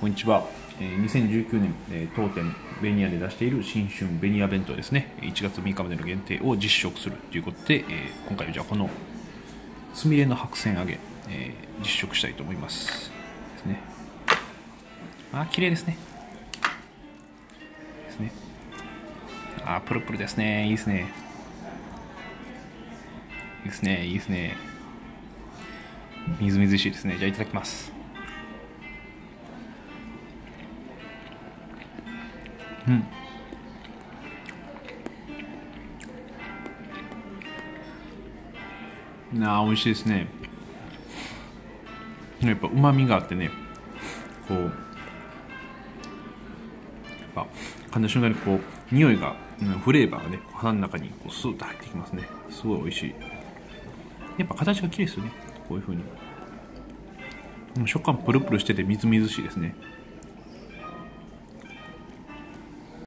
こんにちは。2019年、当店ベニヤで出している新春ベニヤ弁当ですね。1月3日までの限定を実食するということで、今回はじゃあこのすみれの白線揚げ、えー実食したいと思います。ですね。あ、綺麗ですね。ですね。あ、プルプルですね。いいですね。いいですね。いいですね。みずみずしいですね。じゃあいただきます。なあ美味しいですね。やっぱうまみがあってね。こうやっぱ噛んだ瞬間にこう匂いがうんフレーバーがね鼻の中にこうスーッと入ってきますね。すごい美味しい。やっぱ形が綺麗ですよね。こういう風に。うん食感プルプルしててみずみずしいですね。